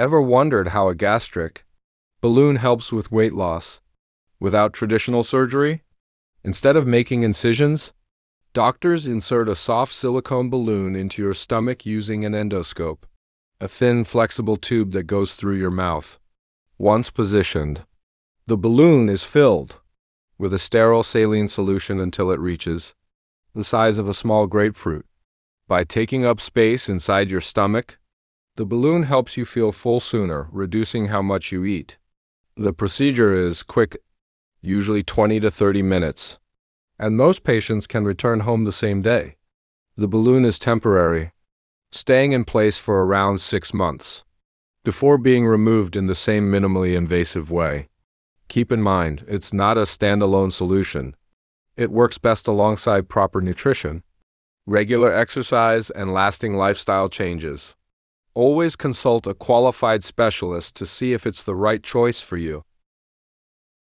Ever wondered how a gastric balloon helps with weight loss without traditional surgery? Instead of making incisions, doctors insert a soft silicone balloon into your stomach using an endoscope, a thin, flexible tube that goes through your mouth. Once positioned, the balloon is filled with a sterile saline solution until it reaches the size of a small grapefruit. By taking up space inside your stomach, the balloon helps you feel full sooner, reducing how much you eat. The procedure is quick, usually 20 to 30 minutes, and most patients can return home the same day. The balloon is temporary, staying in place for around six months before being removed in the same minimally invasive way. Keep in mind, it's not a standalone solution. It works best alongside proper nutrition, regular exercise, and lasting lifestyle changes. Always consult a qualified specialist to see if it's the right choice for you.